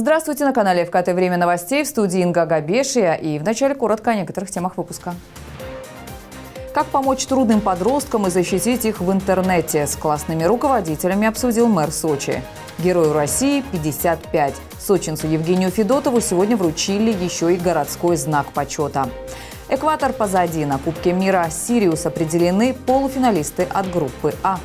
Здравствуйте на канале ФКТ «Время новостей» в студии Инга Габешия. И вначале коротко о некоторых темах выпуска. Как помочь трудным подросткам и защитить их в интернете? С классными руководителями обсудил мэр Сочи. Герою России 55. Сочинцу Евгению Федотову сегодня вручили еще и городской знак почета. Экватор позади. На Кубке мира «Сириус» определены полуфиналисты от группы «А».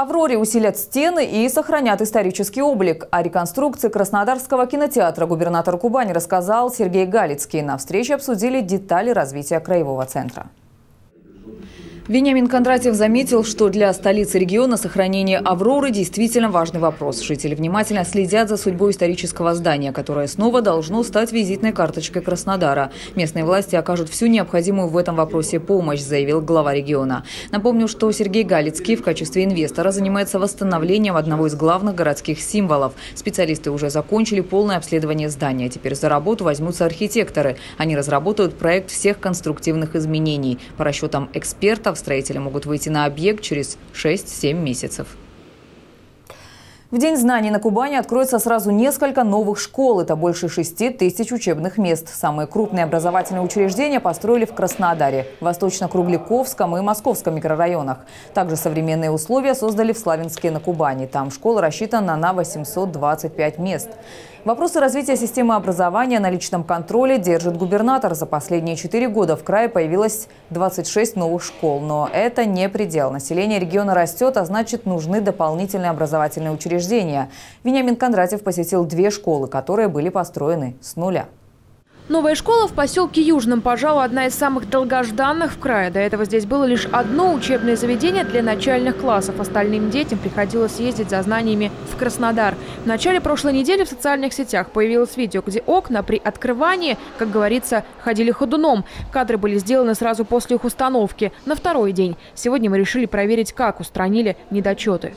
Авроре усилят стены и сохранят исторический облик. О реконструкции Краснодарского кинотеатра губернатор Кубани рассказал Сергей Галицкий. На встрече обсудили детали развития краевого центра. Вениамин Кондратьев заметил, что для столицы региона сохранение «Авроры» действительно важный вопрос. Жители внимательно следят за судьбой исторического здания, которое снова должно стать визитной карточкой Краснодара. Местные власти окажут всю необходимую в этом вопросе помощь, заявил глава региона. Напомню, что Сергей Галицкий в качестве инвестора занимается восстановлением одного из главных городских символов. Специалисты уже закончили полное обследование здания. Теперь за работу возьмутся архитекторы. Они разработают проект всех конструктивных изменений. По расчетам экспертов, строители могут выйти на объект через 6-7 месяцев. В День знаний на Кубани откроется сразу несколько новых школ. Это больше 6 тысяч учебных мест. Самые крупные образовательные учреждения построили в Краснодаре, Восточно-Кругляковском и Московском микрорайонах. Также современные условия создали в Славянске на Кубани. Там школа рассчитана на 825 мест. Вопросы развития системы образования на личном контроле держит губернатор. За последние четыре года в крае появилось 26 новых школ. Но это не предел. Население региона растет, а значит нужны дополнительные образовательные учреждения. Вениамин Кондратьев посетил две школы, которые были построены с нуля. Новая школа в поселке Южном, пожалуй, одна из самых долгожданных в крае. До этого здесь было лишь одно учебное заведение для начальных классов. Остальным детям приходилось ездить за знаниями в Краснодар. В начале прошлой недели в социальных сетях появилось видео, где окна при открывании, как говорится, ходили ходуном. Кадры были сделаны сразу после их установки, на второй день. Сегодня мы решили проверить, как устранили недочеты.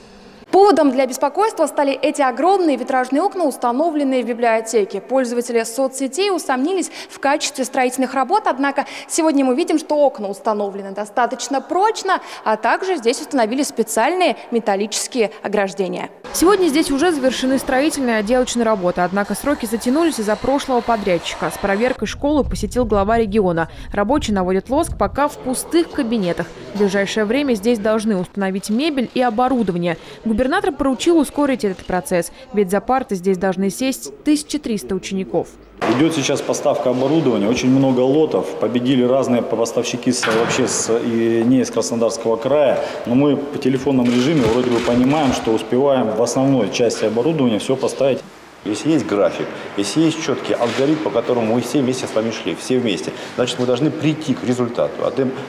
Поводом для беспокойства стали эти огромные витражные окна, установленные в библиотеке. Пользователи соцсетей усомнились в качестве строительных работ, однако сегодня мы видим, что окна установлены достаточно прочно, а также здесь установили специальные металлические ограждения. Сегодня здесь уже завершены строительные и отделочные работы, однако сроки затянулись из-за прошлого подрядчика. С проверкой школы посетил глава региона. Рабочий наводит лоск пока в пустых кабинетах. В ближайшее время здесь должны установить мебель и оборудование. Губернатор поручил ускорить этот процесс, ведь за парты здесь должны сесть 1300 учеников. Идет сейчас поставка оборудования, очень много лотов, победили разные поставщики вообще с, и не из Краснодарского края, но мы по телефонному режиме вроде бы понимаем, что успеваем в основной части оборудования все поставить. Если есть график, если есть четкий алгоритм, по которому мы все вместе с вами шли, все вместе, значит мы должны прийти к результату.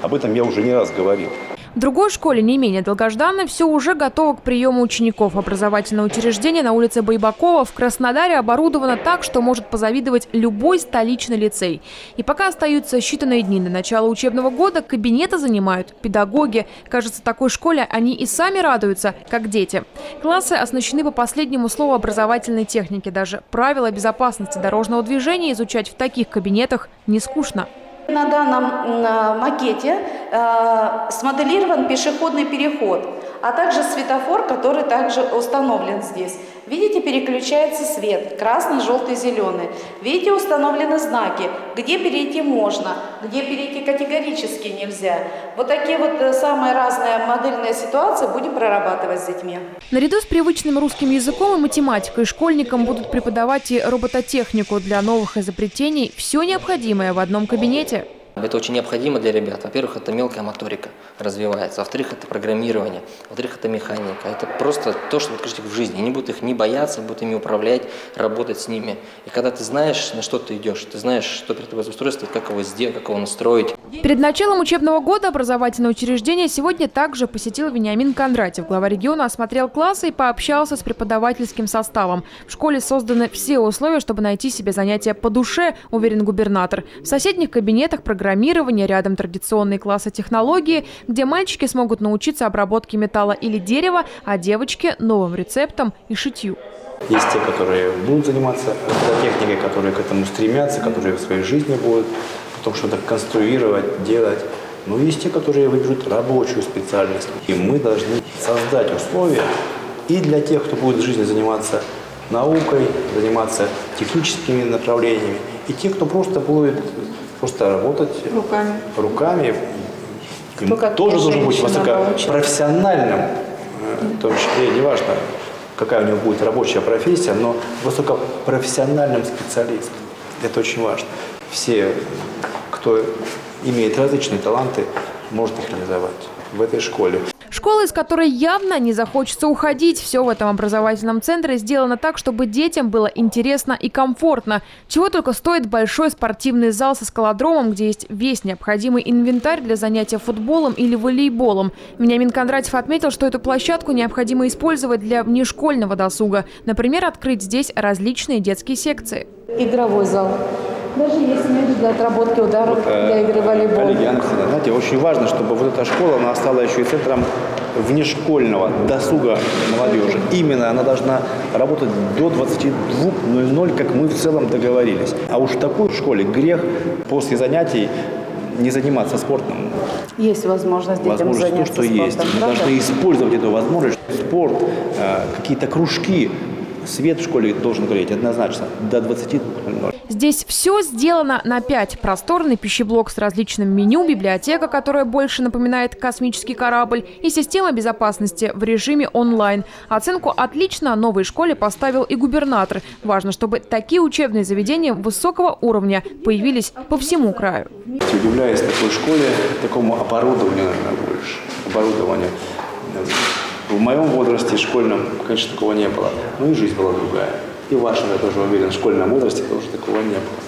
Об этом я уже не раз говорил. В другой школе, не менее долгожданной, все уже готово к приему учеников. Образовательное учреждение на улице Байбакова в Краснодаре оборудовано так, что может позавидовать любой столичный лицей. И пока остаются считанные дни до начала учебного года, кабинеты занимают педагоги. Кажется, такой школе они и сами радуются, как дети. Классы оснащены по последнему слову образовательной техники. Даже правила безопасности дорожного движения изучать в таких кабинетах не скучно. На данном макете э, смоделирован пешеходный переход, а также светофор, который также установлен здесь. Видите, переключается свет, красный, желтый, зеленый. Видите, установлены знаки, где перейти можно, где перейти категорически нельзя. Вот такие вот э, самые разные модельные ситуации будем прорабатывать с детьми. Наряду с привычным русским языком и математикой школьникам будут преподавать и робототехнику для новых изобретений. Все необходимое в одном кабинете. Это очень необходимо для ребят. Во-первых, это мелкая моторика развивается. Во-вторых, это программирование. Во-вторых, это механика. Это просто то, что вы откажете в жизни. Они будут их не бояться, будут ими управлять, работать с ними. И когда ты знаешь, на что ты идешь, ты знаешь, что перед тобой устройство, как его сделать, как его настроить. Перед началом учебного года образовательное учреждение сегодня также посетил Вениамин Кондратьев. Глава региона осмотрел классы и пообщался с преподавательским составом. В школе созданы все условия, чтобы найти себе занятия по душе, уверен губернатор. В соседних кабинетах программирования программирования, рядом традиционные классы технологии, где мальчики смогут научиться обработке металла или дерева, а девочки – новым рецептам и шитью. Есть те, которые будут заниматься техникой, которые к этому стремятся, которые в своей жизни будут потом что-то конструировать, делать. но есть те, которые выберут рабочую специальность. И мы должны создать условия и для тех, кто будет в жизни заниматься наукой, заниматься техническими направлениями, и те, кто просто будет просто работать руками, руками им тоже должен быть высокопрофессиональным, э, в том числе, неважно, какая у него будет рабочая профессия, но высокопрофессиональным специалистом. Это очень важно. Все, кто имеет различные таланты, может их реализовать в этой школе. Школа, из которой явно не захочется уходить. Все в этом образовательном центре сделано так, чтобы детям было интересно и комфортно. Чего только стоит большой спортивный зал со скалодромом, где есть весь необходимый инвентарь для занятия футболом или волейболом. Вениамин Кондратьев отметил, что эту площадку необходимо использовать для внешкольного досуга. Например, открыть здесь различные детские секции. Игровой зал. Даже есть метод для отработки ударов вот, э, для игры в волейбол. Коллеги, знаете, очень важно, чтобы вот эта школа, она стала еще и центром внешкольного досуга молодежи. Именно она должна работать до 22.00, как мы в целом договорились. А уж в такой школе грех после занятий не заниматься спортом. Есть возможность детям возможность заняться то, что спортом, есть. Мы правда? должны использовать эту возможность. Спорт, э, какие-то кружки, Свет в школе должен гореть однозначно до 20.00. Здесь все сделано на 5. Просторный пищеблок с различным меню, библиотека, которая больше напоминает космический корабль, и система безопасности в режиме онлайн. Оценку «отлично» новой школе поставил и губернатор. Важно, чтобы такие учебные заведения высокого уровня появились по всему краю. Удивляюсь такой школе, такому оборудованию. Оборудованию в моем возрасте школьном, конечно, такого не было. Ну и жизнь была другая. И в вашем, я тоже уверен, в школьном возрасте тоже такого не было.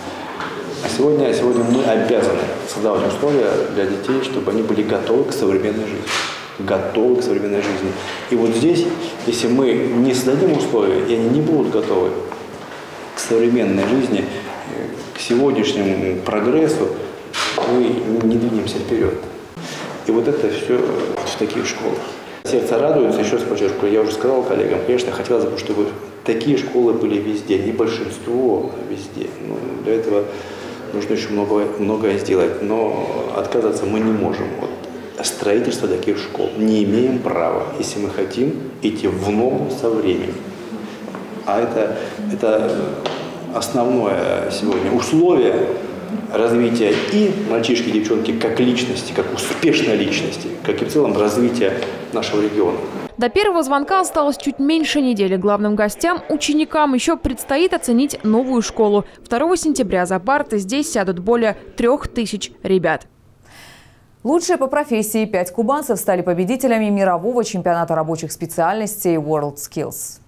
А сегодня, сегодня мы обязаны создавать условия для детей, чтобы они были готовы к современной жизни. Готовы к современной жизни. И вот здесь, если мы не создадим условия, и они не будут готовы к современной жизни, к сегодняшнему прогрессу, мы не двинемся вперед. И вот это все в таких школах. Сердце радуется, еще раз подчеркиваю, я уже сказал коллегам, конечно, хотелось бы, чтобы такие школы были везде, не большинство, а везде. Ну, для этого нужно еще многое, многое сделать, но отказаться мы не можем от строительства таких школ. Не имеем права, если мы хотим идти в ногу со временем. А это, это основное сегодня условие развития и мальчишки и девчонки как личности, как успешной личности, как и в целом развития нашего региона. До первого звонка осталось чуть меньше недели. Главным гостям, ученикам, еще предстоит оценить новую школу. 2 сентября за парты здесь сядут более трех тысяч ребят. Лучшие по профессии пять кубанцев стали победителями мирового чемпионата рабочих специальностей World Skills.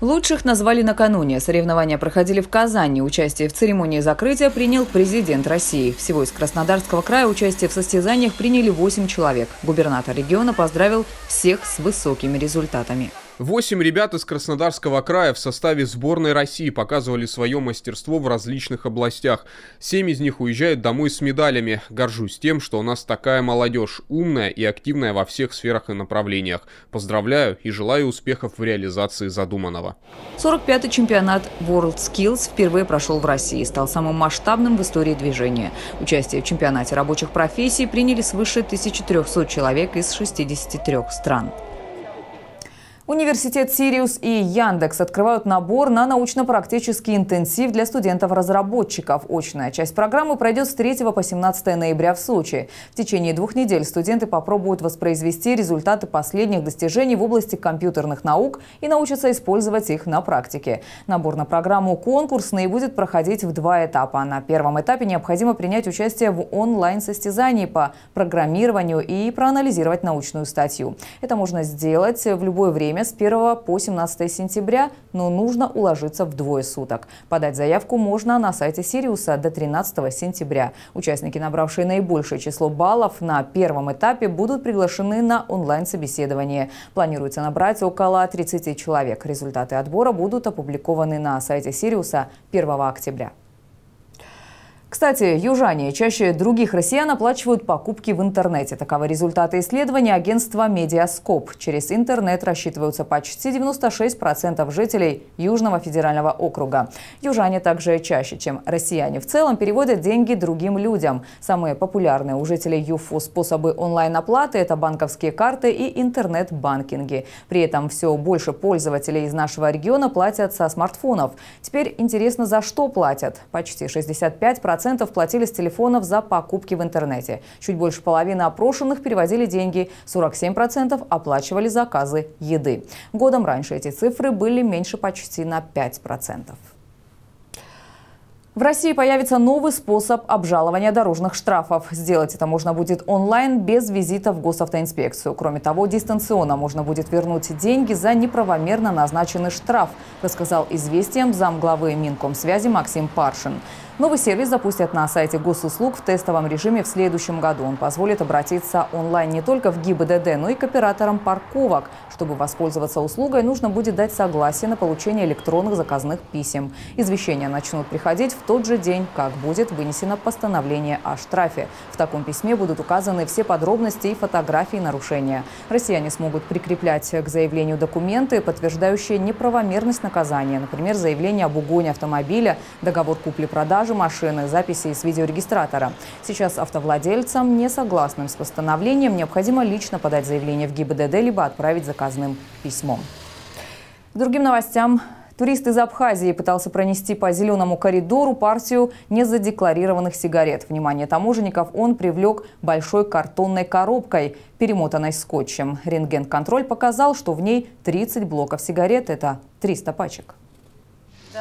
Лучших назвали накануне. Соревнования проходили в Казани. Участие в церемонии закрытия принял президент России. Всего из Краснодарского края участие в состязаниях приняли 8 человек. Губернатор региона поздравил всех с высокими результатами. Восемь ребят из Краснодарского края в составе сборной России показывали свое мастерство в различных областях. Семь из них уезжают домой с медалями. Горжусь тем, что у нас такая молодежь, умная и активная во всех сферах и направлениях. Поздравляю и желаю успехов в реализации задуманного. 45-й чемпионат World Skills впервые прошел в России. Стал самым масштабным в истории движения. Участие в чемпионате рабочих профессий приняли свыше 1300 человек из 63 стран. Университет Сириус и Яндекс открывают набор на научно-практический интенсив для студентов-разработчиков. Очная часть программы пройдет с 3 по 17 ноября в Сочи. В течение двух недель студенты попробуют воспроизвести результаты последних достижений в области компьютерных наук и научатся использовать их на практике. Набор на программу конкурсный будет проходить в два этапа. На первом этапе необходимо принять участие в онлайн-состязании по программированию и проанализировать научную статью. Это можно сделать в любое время время с 1 по 17 сентября, но нужно уложиться в двое суток. Подать заявку можно на сайте Сириуса до 13 сентября. Участники, набравшие наибольшее число баллов на первом этапе, будут приглашены на онлайн-собеседование. Планируется набрать около 30 человек. Результаты отбора будут опубликованы на сайте Сириуса 1 октября. Кстати, южане чаще других россиян оплачивают покупки в интернете. Таковы результаты исследования агентства «Медиаскоп». Через интернет рассчитываются почти 96% жителей Южного федерального округа. Южане также чаще, чем россияне в целом, переводят деньги другим людям. Самые популярные у жителей ЮФО способы онлайн-оплаты – это банковские карты и интернет-банкинги. При этом все больше пользователей из нашего региона платят со смартфонов. Теперь интересно, за что платят. Почти 65% 40% платили с телефонов за покупки в интернете. Чуть больше половины опрошенных переводили деньги, 47% оплачивали заказы еды. Годом раньше эти цифры были меньше почти на 5%. В России появится новый способ обжалования дорожных штрафов. Сделать это можно будет онлайн без визита в госавтоинспекцию. Кроме того, дистанционно можно будет вернуть деньги за неправомерно назначенный штраф, рассказал известиям замглавы Минкомсвязи Максим Паршин. Новый сервис запустят на сайте госуслуг в тестовом режиме в следующем году. Он позволит обратиться онлайн не только в ГИБДД, но и к операторам парковок. Чтобы воспользоваться услугой, нужно будет дать согласие на получение электронных заказных писем. Извещения начнут приходить в тот же день, как будет вынесено постановление о штрафе. В таком письме будут указаны все подробности и фотографии нарушения. Россияне смогут прикреплять к заявлению документы, подтверждающие неправомерность наказания. Например, заявление об угоне автомобиля, договор купли-продажи, продажи машины, записи с видеорегистратора. Сейчас автовладельцам, не согласным с постановлением, необходимо лично подать заявление в ГИБДД, либо отправить заказным письмом. К другим новостям. Турист из Абхазии пытался пронести по зеленому коридору партию незадекларированных сигарет. Внимание таможенников он привлек большой картонной коробкой, перемотанной скотчем. Рентген-контроль показал, что в ней 30 блоков сигарет – это 300 пачек.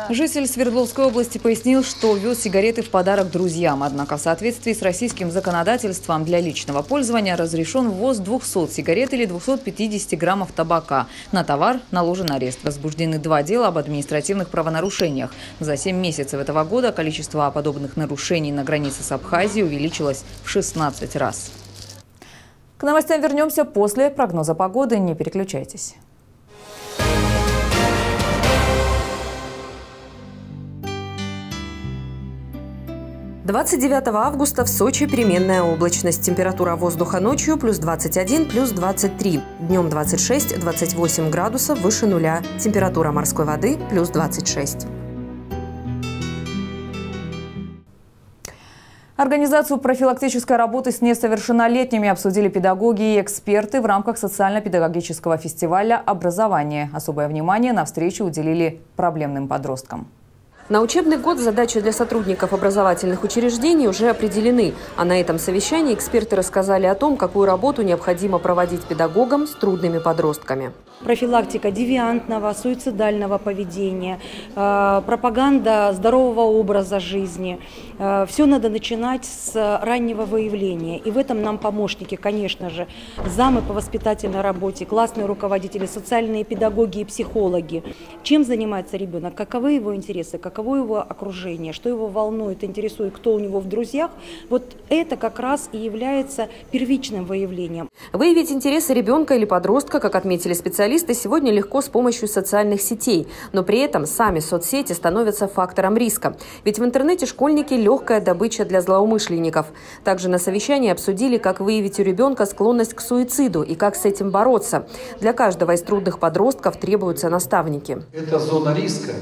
Житель Свердловской области пояснил, что вез сигареты в подарок друзьям. Однако в соответствии с российским законодательством для личного пользования разрешен ввоз 200 сигарет или 250 граммов табака. На товар наложен арест. Возбуждены два дела об административных правонарушениях. За 7 месяцев этого года количество подобных нарушений на границе с Абхазией увеличилось в 16 раз. К новостям вернемся после прогноза погоды. Не переключайтесь. 29 августа в Сочи переменная облачность. Температура воздуха ночью плюс 21, плюс 23. Днем 26-28 градусов выше нуля. Температура морской воды плюс 26. Организацию профилактической работы с несовершеннолетними обсудили педагоги и эксперты в рамках социально-педагогического фестиваля «Образование». Особое внимание на встрече уделили проблемным подросткам. На учебный год задачи для сотрудников образовательных учреждений уже определены, а на этом совещании эксперты рассказали о том, какую работу необходимо проводить педагогам с трудными подростками профилактика девиантного, суицидального поведения, э, пропаганда здорового образа жизни. Э, Все надо начинать с раннего выявления. И в этом нам помощники, конечно же, замы по воспитательной работе, классные руководители, социальные педагоги и психологи. Чем занимается ребенок, каковы его интересы, каково его окружение, что его волнует, интересует, кто у него в друзьях. Вот это как раз и является первичным выявлением. Выявить интересы ребенка или подростка, как отметили специалисты, специалисты сегодня легко с помощью социальных сетей, но при этом сами соцсети становятся фактором риска. Ведь в интернете школьники – легкая добыча для злоумышленников. Также на совещании обсудили, как выявить у ребенка склонность к суициду и как с этим бороться. Для каждого из трудных подростков требуются наставники. Это зона риска.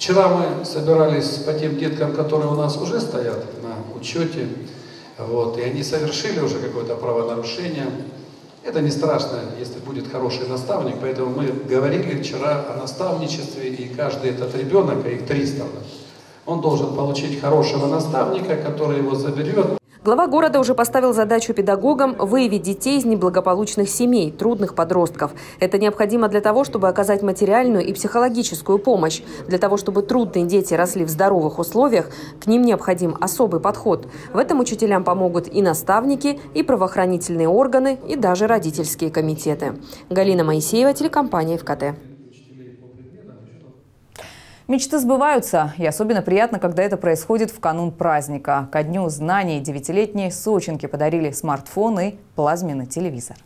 Вчера мы собирались по тем деткам, которые у нас уже стоят на учете, вот, и они совершили уже какое-то правонарушение. Это не страшно, если будет хороший наставник, поэтому мы говорили вчера о наставничестве, и каждый этот ребенок, а их 300, он должен получить хорошего наставника, который его заберет, Глава города уже поставил задачу педагогам выявить детей из неблагополучных семей, трудных подростков. Это необходимо для того, чтобы оказать материальную и психологическую помощь. Для того, чтобы трудные дети росли в здоровых условиях, к ним необходим особый подход. В этом учителям помогут и наставники, и правоохранительные органы, и даже родительские комитеты. Галина Моисеева, телекомпания ФКТ. Мечты сбываются, и особенно приятно, когда это происходит в канун праздника. Ко дню знаний девятилетние сочинки подарили смартфон и плазменный телевизор.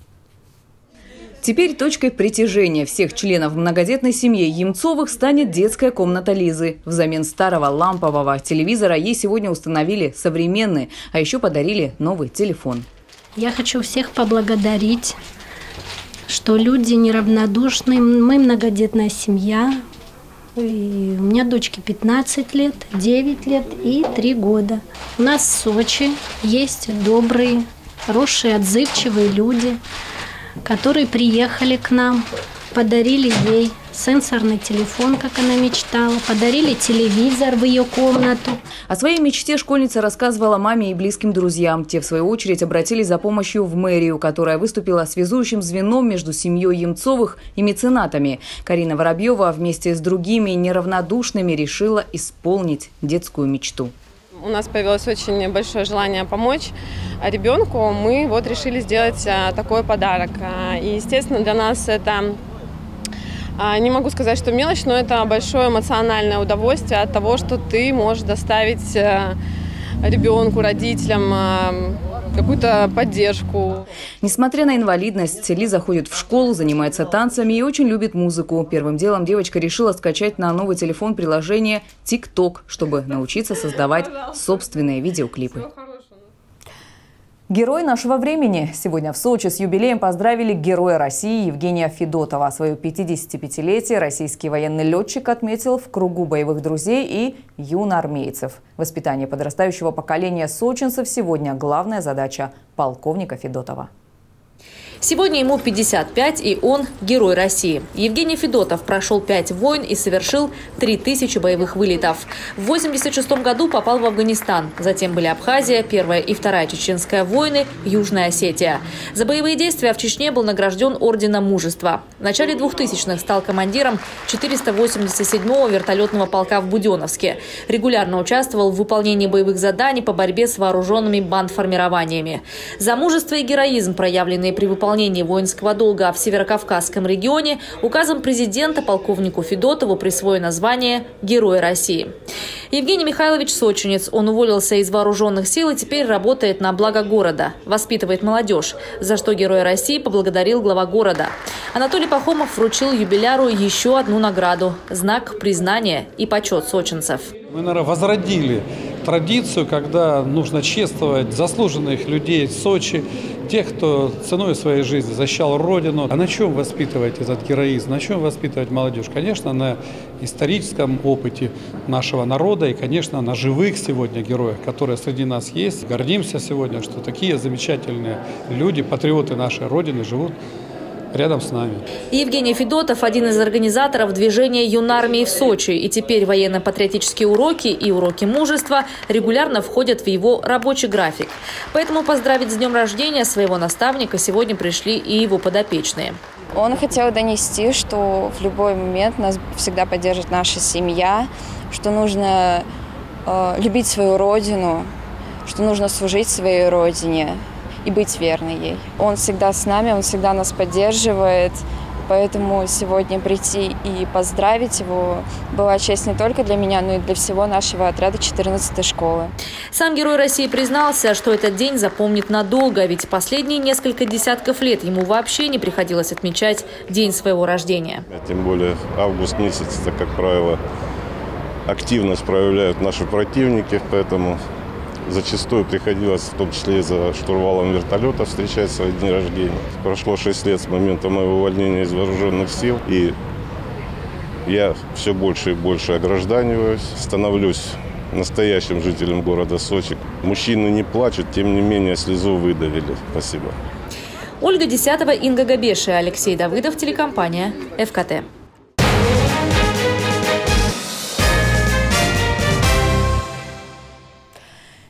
Теперь точкой притяжения всех членов многодетной семьи Емцовых станет детская комната Лизы. Взамен старого лампового телевизора ей сегодня установили современный, а еще подарили новый телефон. Я хочу всех поблагодарить, что люди неравнодушны. Мы многодетная семья. И у меня дочке 15 лет, 9 лет и 3 года. У нас в Сочи есть добрые, хорошие, отзывчивые люди, которые приехали к нам, подарили ей сенсорный телефон, как она мечтала, подарили телевизор в ее комнату. О своей мечте школьница рассказывала маме и близким друзьям. Те, в свою очередь, обратились за помощью в мэрию, которая выступила связующим звеном между семьей Емцовых и меценатами. Карина Воробьева вместе с другими неравнодушными решила исполнить детскую мечту у нас появилось очень большое желание помочь ребенку, мы вот решили сделать а, такой подарок. А, и, естественно, для нас это а, не могу сказать, что мелочь, но это большое эмоциональное удовольствие от того, что ты можешь доставить э, ребенку, родителям э, какую-то поддержку. Несмотря на инвалидность, Лиза ходит в школу, занимается танцами и очень любит музыку. Первым делом девочка решила скачать на новый телефон приложение TikTok, чтобы научиться создавать собственные видеоклипы. Герой нашего времени. Сегодня в Сочи с юбилеем поздравили героя России Евгения Федотова. Свое 55-летие российский военный летчик отметил в кругу боевых друзей и юноармейцев. Воспитание подрастающего поколения сочинцев сегодня главная задача полковника Федотова. Сегодня ему 55, и он герой России. Евгений Федотов прошел 5 войн и совершил 3000 боевых вылетов. В 1986 году попал в Афганистан. Затем были Абхазия, Первая и Вторая Чеченская войны, Южная Осетия. За боевые действия в Чечне был награжден Орденом Мужества. В начале 2000-х стал командиром 487-го вертолетного полка в Буденовске. Регулярно участвовал в выполнении боевых заданий по борьбе с вооруженными бандформированиями. За мужество и героизм, проявленные при выполнении выполнении воинского долга в Северокавказском регионе указом президента полковнику Федотову присвоено звание Героя России. Евгений Михайлович Сочинец. Он уволился из вооруженных сил и теперь работает на благо города. Воспитывает молодежь, за что Героя России поблагодарил глава города. Анатолий Пахомов вручил юбиляру еще одну награду – знак признания и почет сочинцев. Мы, наверное, возродили традицию, когда нужно чествовать заслуженных людей Сочи, тех, кто ценой своей жизни защищал Родину. А на чем воспитывать этот героизм? На чем воспитывать молодежь? Конечно, на историческом опыте нашего народа и, конечно, на живых сегодня героях, которые среди нас есть. Гордимся сегодня, что такие замечательные люди, патриоты нашей Родины живут рядом с нами. Евгений Федотов – один из организаторов движения юнармии в Сочи. И теперь военно-патриотические уроки и уроки мужества регулярно входят в его рабочий график. Поэтому поздравить с днем рождения своего наставника сегодня пришли и его подопечные. Он хотел донести, что в любой момент нас всегда поддержит наша семья, что нужно э, любить свою родину, что нужно служить своей родине, и быть верной ей. Он всегда с нами, он всегда нас поддерживает, Поэтому сегодня прийти и поздравить его была честь не только для меня, но и для всего нашего отряда 14-й школы. Сам Герой России признался, что этот день запомнит надолго, ведь последние несколько десятков лет ему вообще не приходилось отмечать день своего рождения. Тем более август месяц, это, как правило, активность проявляют наши противники, поэтому Зачастую приходилось, в том числе и за штурвалом вертолета, встречать свои дни рождения. Прошло 6 лет с момента моего увольнения из вооруженных сил, и я все больше и больше огражданиваюсь, становлюсь настоящим жителем города Сочи. Мужчины не плачут, тем не менее слезу выдавили. Спасибо. Ольга Десятого, Инга Габеши, Алексей Давыдов, телекомпания «ФКТ».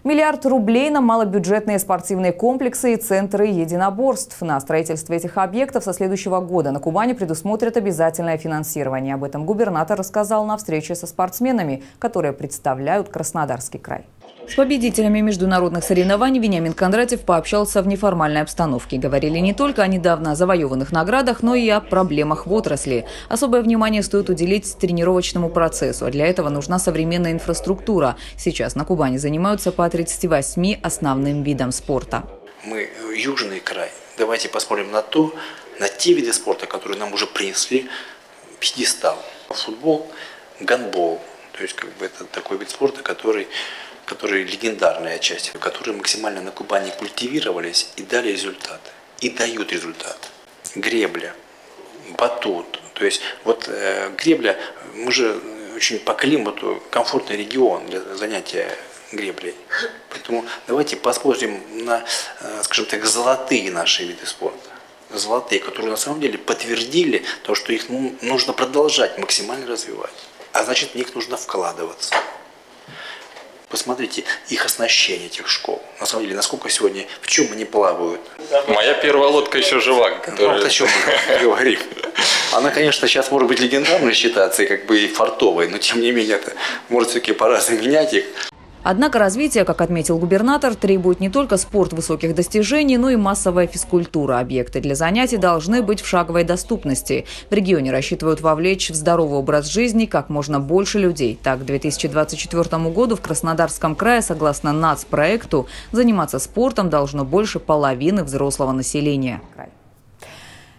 Миллиард рублей на малобюджетные спортивные комплексы и центры единоборств. На строительство этих объектов со следующего года на Кубани предусмотрят обязательное финансирование. Об этом губернатор рассказал на встрече со спортсменами, которые представляют Краснодарский край. С победителями международных соревнований Вениамин Кондратьев пообщался в неформальной обстановке. Говорили не только о недавно завоеванных наградах, но и о проблемах в отрасли. Особое внимание стоит уделить тренировочному процессу, для этого нужна современная инфраструктура. Сейчас на Кубани занимаются по 38 основным видам спорта. Мы южный край. Давайте посмотрим на то, на те виды спорта, которые нам уже принесли пьедестал. Футбол, гандбол. То есть как бы это такой вид спорта, который, который легендарная часть, которые максимально на Кубани культивировались и дали результаты. И дают результат. Гребля, батут. То есть вот э, гребля, мы же очень по климату комфортный регион для занятия греблей. Поэтому давайте посмотрим на, э, скажем так, золотые наши виды спорта. Золотые, которые на самом деле подтвердили то, что их нужно продолжать максимально развивать. А значит, в них нужно вкладываться. Посмотрите их оснащение этих школ. На самом деле, насколько сегодня, в чем они плавают. Моя первая лодка еще жива. Которая... Ну, о чем мы говорим. Она, конечно, сейчас может быть легендарной считаться и как бы и фартовой, но тем не менее, это может все-таки пора заменять их. Однако развитие, как отметил губернатор, требует не только спорт высоких достижений, но и массовая физкультура. Объекты для занятий должны быть в шаговой доступности. В регионе рассчитывают вовлечь в здоровый образ жизни как можно больше людей. Так, к 2024 году в Краснодарском крае, согласно НАЦ-проекту, заниматься спортом должно больше половины взрослого населения.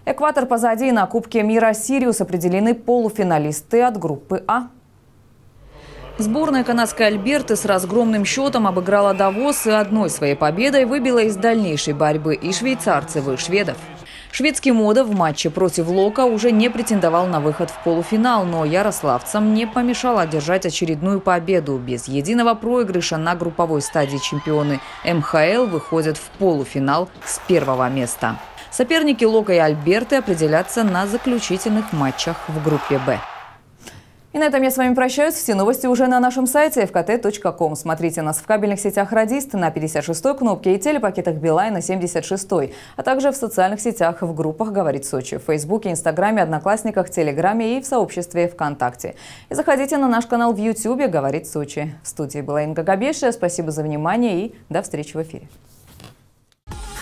Экватор позади. На Кубке мира «Сириус» определены полуфиналисты от группы А. Сборная канадской Альберты с разгромным счетом обыграла Давос и одной своей победой выбила из дальнейшей борьбы и швейцарцев, и шведов. Шведский мода в матче против Лока уже не претендовал на выход в полуфинал, но ярославцам не помешало одержать очередную победу. Без единого проигрыша на групповой стадии чемпионы МХЛ выходят в полуфинал с первого места. Соперники Лока и Альберты определятся на заключительных матчах в группе «Б». И на этом я с вами прощаюсь. Все новости уже на нашем сайте fkt.com. Смотрите нас в кабельных сетях «Радист» на 56-й кнопке и телепакетах «Билайн» на 76-й, а также в социальных сетях в группах «Говорит Сочи» в Фейсбуке, Инстаграме, Одноклассниках, Телеграме и в сообществе ВКонтакте. И заходите на наш канал в Ютьюбе «Говорит Сочи». В студии была Инга Габеша. Спасибо за внимание и до встречи в эфире.